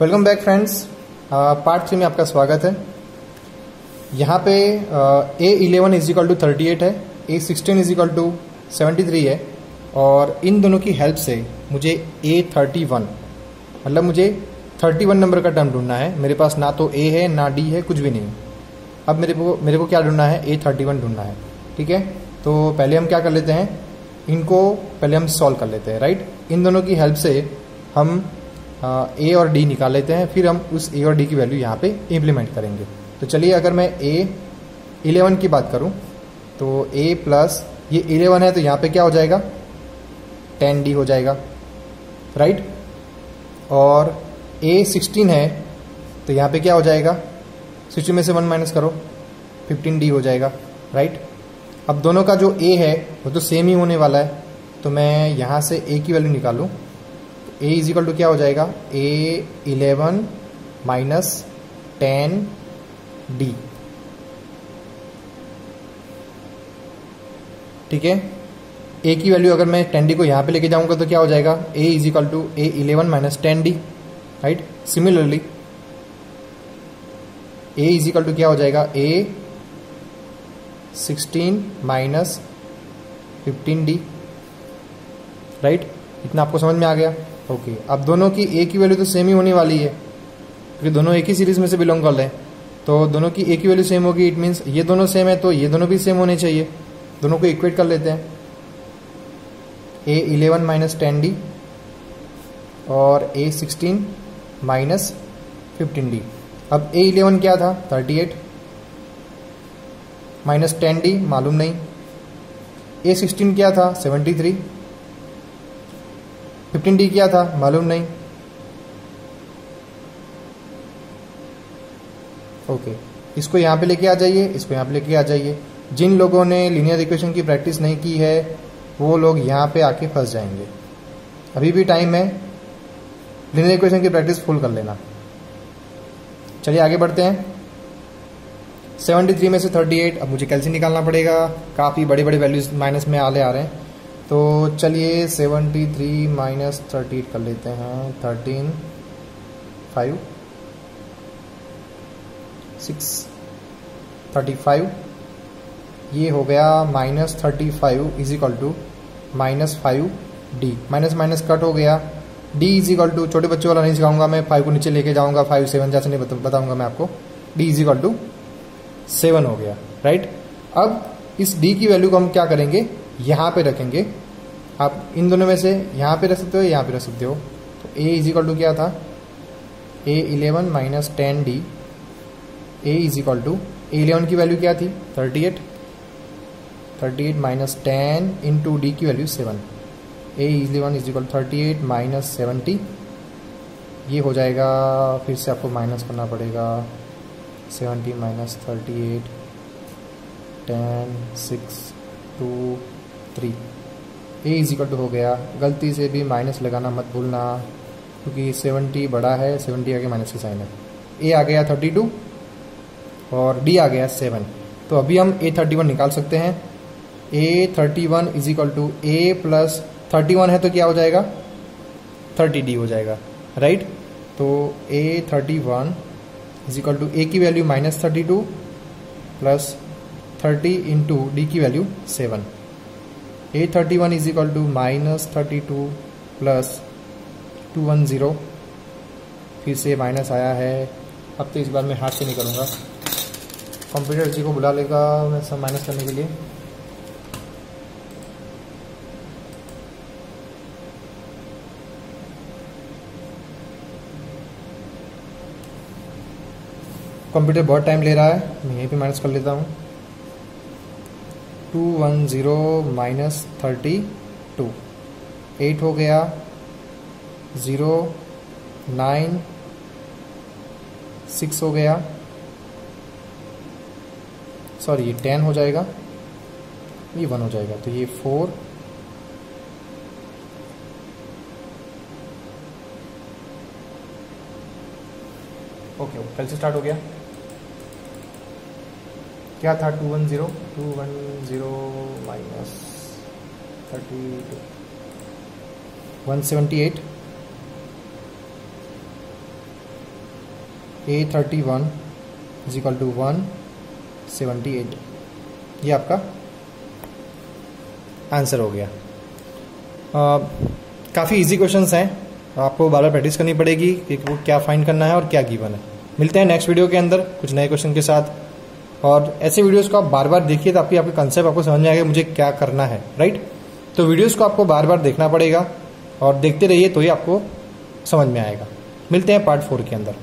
Welcome back friends part three में आपका स्वागत है। यहाँ पे A eleven is equal to thirty eight है A sixteen is equal to seventy three है, और इन दोनों की हेल्प से मुझे ए थर्टी वन मतलब मुझे थर्टी वन नंबर का टर्म ढूंढना है। मेरे पास ना तो ए है, ना डी है, कुछ भी नहीं अब मेरे को मेरे को क्या ढूंढना है? ए थर्टी वन ढूंढना है, ठीक है? तो पहले हम क्या कर लेते हैं? इनको पहले हम सॉल्व कर लेते हैं राइट इन दोनों की हेल्प से हम ए और डी निकाल लेते हैं, फिर हम उस ए और डी की वैल्यू यहाँ पे इम्प्लीमेंट करेंगे। तो चलिए अगर मैं ए इलेवन की बात करूँ तो ए प्लस ये इलेवन है तो यहाँ पे क्या हो जाएगा? टेन डी हो जाएगा राइट और ए सिक्सटीन है तो यहाँ पे क्या हो जाएगा? सिक्सटीन में से वन माइनस करो फिफ्टीन डी हो जाएगा राइट अब दोनों का जो ए है, वो तो सेम ही होने वाला है तो मैं यहाँ से ए की वैल्यू निकालूँ। ए इज़ इक्वल टू क्या हो जाएगा? A eleven minus ten D ठीक है? ए की वैल्यू अगर मैं टेन डी को यहाँ पे लेके जाऊँगा तो क्या हो जाएगा? A is equal to A eleven minus ten D right similarly A is equal to क्या हो जाएगा? A sixteen minus fifteen D right इतना आपको समझ में आ गया? Okay okay. अब दोनों की ए की वैल्यू तो सेम ही होने वाली है, क्योंकि दोनों एक ही सीरीज़ में से बिलोंग कर रहे हैं। तो दोनों की ए की वैल्यू सेम होगी इट मीन्स ये दोनों सेम है तो ये दोनों भी सेम होने चाहिए। दोनों को इक्वेट कर लेते हैं। A eleven minus ten D और A sixteen minus fifteen D अब ए इलेवन क्या था? Thirty eight minus ten D मालूम नहीं। ए सिक्सटीन क्या था? सेवेंटी थ्री फिफ्टीन डी क्या था, मालूम नहीं। ओके इसको यहाँ पे लेके आ जाइए, इसको यहाँ पे लेके आ जाइए। जिन लोगों ने लीनियर इक्वेशन की प्रैक्टिस नहीं की है, वो लोग यहाँ पे आके फंस जाएँगे। अभी भी टाइम है लीनियर इक्वेशन की प्रैक्टिस फुल कर लेना। चलिए आगे बढ़ते हैं। 73 में से 38 अब मुझे कैल्सी निकालना पड़ेगा। काफ़ी बड़े बड़े वैल्यूज़ माइनस में आले आ रहे हैं। तो चलिए 73 माइनस थर्टी कर लेते हैं। 13 फाइव सिक्स थर्टी फाइव ये हो गया minus thirty five is equal to minus five D minus minus cut हो गया। डी इज़ इक्वल टू छोटे बच्चों वाला नहीं सिखाऊँगा मैं फाइव को नीचे लेके जाऊँगा फाइव सेवन जैसे नहीं बताऊँगा मैं आपको। D is equal to seven हो गया राइट अब इस डी की वैल्यू को हम क्या करेंगे? यहाँ पे रखेंगे। आप इन दोनों में से यहाँ पे रख सकते हो, यहाँ पे रख सकते हो। तो ए इज़ इक्वल टू क्या था? A eleven minus ten D A is equal to A eleven की वैल्यू क्या थी? Thirty eight thirty eight minus ten into D D की value seven A eleven is equal thirty eight minus seventy ये हो जाएगा, फिर से आपको माइनस करना पड़ेगा। Seventy minus thirty eight ten six two three A is equal to हो गया। गलती से भी माइनस लगाना मत भूलना, क्योंकि सेवेंटी बड़ा है सेवेंटी आगे माइनस की साइन है। ए आ गया थर्टी टू और डी आ गया सेवन तो अभी हम ए थर्टी वन निकाल सकते हैं। A thirty one is equal to A plus thirty one है तो क्या हो जाएगा? थर्टी डी हो जाएगा। राइट तो A thirty one is equal to A की value minus thirty two plus thirty into D की value seven A thirty one is equal to minus thirty two plus two one zero फिर से minus आया है। अब तो इस बार मैं हाथ से नहीं करूँगा। कंप्यूटर जी को बुला लेगा मैं सब माइनस करने के लिए। कंप्यूटर बहुत टाइम ले रहा है। मैं यहीं पे माइनस कर लेता हूँ। Two one zero minus thirty two eight हो गया. ज़ीरो नाइन सिक्स हो गया. सॉरी ये टेन हो जाएगा. ये वन हो जाएगा. तो ये फोर ओके okay, कल से स्टार्ट हो गया. क्या था? Two one zero two one zero minus thirty two one seventy eight A thirty one is equal to one seventy eight ये आपका आंसर हो गया। काफ़ी इजी क्वेश्चंस हैं। आपको बार बार प्रैक्टिस करनी पड़ेगी कि वो क्या फाइंड करना है और क्या गिवन है। मिलते हैं नेक्स्ट वीडियो के अंदर कुछ नए क्वेश्चन के साथ। और ऐसे वीडियोस को आप बार बार देखिए तो आपकी, आपके कंसेप्ट आपको समझ में आएगा मुझे क्या करना है राइट तो वीडियोस को आपको बार बार देखना पड़ेगा और देखते रहिए तो ही आपको समझ में आएगा। मिलते हैं पार्ट फोर के अंदर।